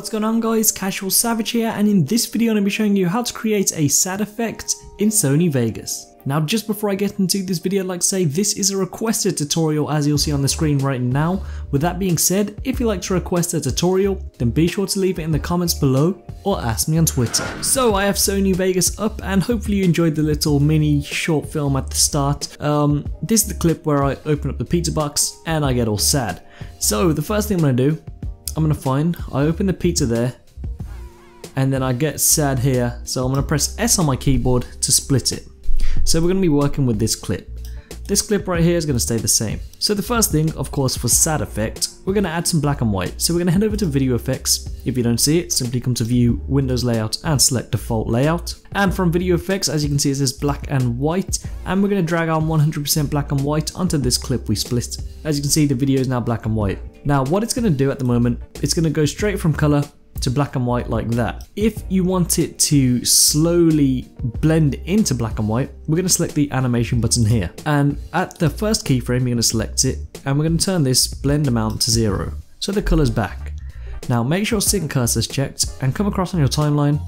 What's going on guys, Casual Savage here and in this video I'm going to be showing you how to create a sad effect in Sony Vegas. Now just before I get into this video I'd like say this is a requested tutorial as you'll see on the screen right now. With that being said, if you'd like to request a tutorial then be sure to leave it in the comments below or ask me on Twitter. So I have Sony Vegas up and hopefully you enjoyed the little mini short film at the start. Um, this is the clip where I open up the pizza box and I get all sad. So the first thing I'm going to do, I'm to find, I open the pizza there and then I get sad here so I'm to press S on my keyboard to split it. So we're to be working with this clip. This clip right here is to stay the same. So the first thing, of course, for sad effect, we're going to add some black and white. So we're going to head over to video effects. If you don't see it, simply come to view, Windows layout and select default layout. And from video effects, as you can see, it says black and white. And we're going to drag our 100% black and white onto this clip we split. As you can see, the video is now black and white. Now what it's going to do at the moment, it's going to go straight from color to black and white like that. If you want it to slowly blend into black and white, we're going to select the animation button here. And at the first keyframe, you're going to select it and we're going to turn this blend amount to zero. So the color's back. Now make sure sync cursor is checked and come across on your timeline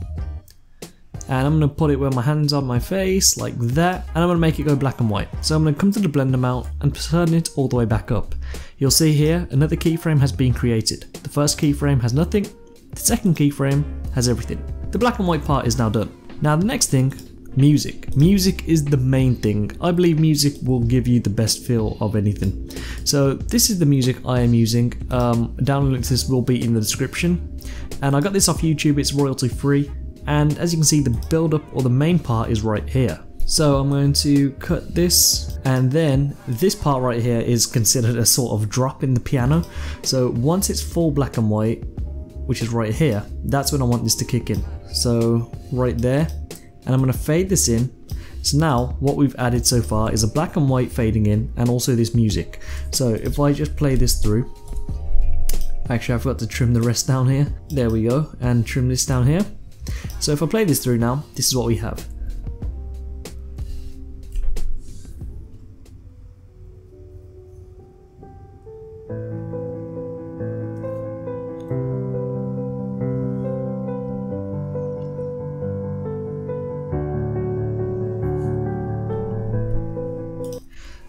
and I'm going to put it where my hands are on my face like that and I'm going to make it go black and white. So I'm going to come to the blend amount and turn it all the way back up. You'll see here another keyframe has been created. The first keyframe has nothing the second keyframe has everything. The black and white part is now done. Now the next thing, music. Music is the main thing. I believe music will give you the best feel of anything. So this is the music I am using. Um, download this will be in the description. And I got this off YouTube, it's royalty free. And as you can see, the build up or the main part is right here. So I'm going to cut this and then this part right here is considered a sort of drop in the piano. So once it's full black and white, which is right here, that's when I want this to kick in. So right there, and I'm going to fade this in. So now what we've added so far is a black and white fading in and also this music. So if I just play this through, actually I forgot to trim the rest down here. There we go, and trim this down here. So if I play this through now, this is what we have.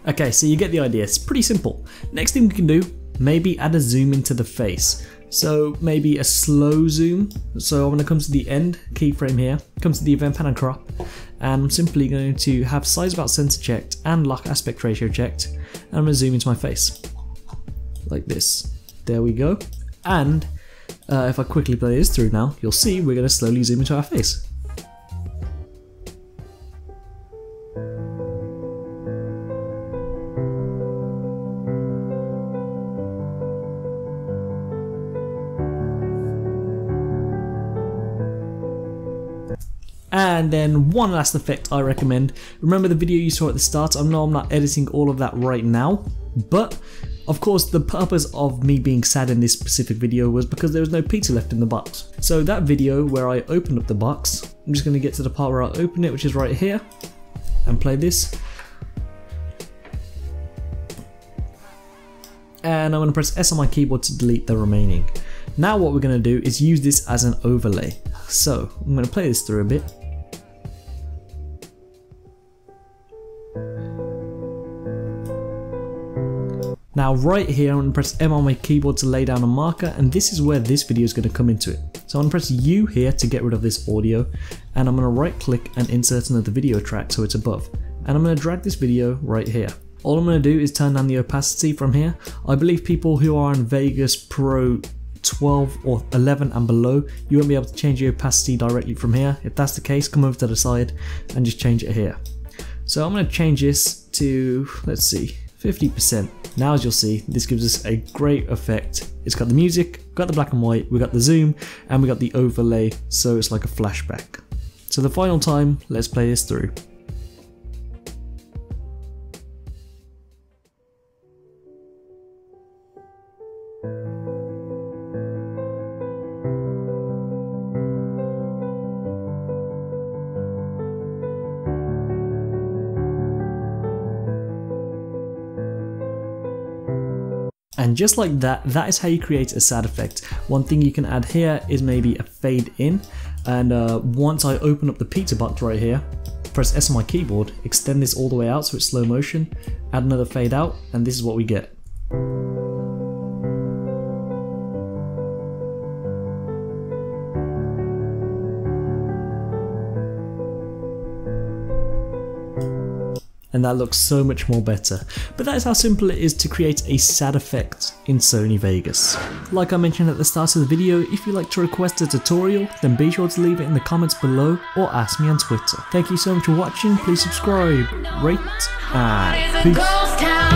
Okay, so you get the idea. It's pretty simple. Next thing we can do, maybe add a zoom into the face. So maybe a slow zoom. So I'm to come to the end keyframe here, come to the event panel crop, and I'm simply going to have size about center checked and lock aspect ratio checked, and I'm to zoom into my face. Like this. There we go. And uh, if I quickly play this through now, you'll see we're to slowly zoom into our face. And then one last effect I recommend. Remember the video you saw at the start? I know I'm not editing all of that right now, but of course the purpose of me being sad in this specific video was because there was no pizza left in the box. So that video where I opened up the box, I'm just going to get to the part where I open it, which is right here, and play this. And I'm going to press S on my keyboard to delete the remaining. Now what we're going to do is use this as an overlay. So I'm going to play this through a bit. Now right here I'm going to press M on my keyboard to lay down a marker and this is where this video is going to come into it. So I'm going to press U here to get rid of this audio and I'm going to right click and insert another video track so it's above. And I'm going to drag this video right here. All I'm going to do is turn down the opacity from here. I believe people who are on Vegas Pro 12 or 11 and below, you won't be able to change the opacity directly from here. If that's the case, come over to the side and just change it here. So I'm going to change this to, let's see, 50%. Now as you'll see, this gives us a great effect. It's got the music, got the black and white, we got the zoom, and we got the overlay, so it's like a flashback. So the final time, let's play this through. And just like that, that is how you create a sad effect. One thing you can add here is maybe a fade in. And uh, once I open up the pizza box right here, press S on my keyboard, extend this all the way out so it's slow motion, add another fade out, and this is what we get. And that looks so much more better. But that is how simple it is to create a sad effect in Sony Vegas. Like I mentioned at the start of the video, if you'd like to request a tutorial, then be sure to leave it in the comments below or ask me on Twitter. Thank you so much for watching, please subscribe, rate, and peace.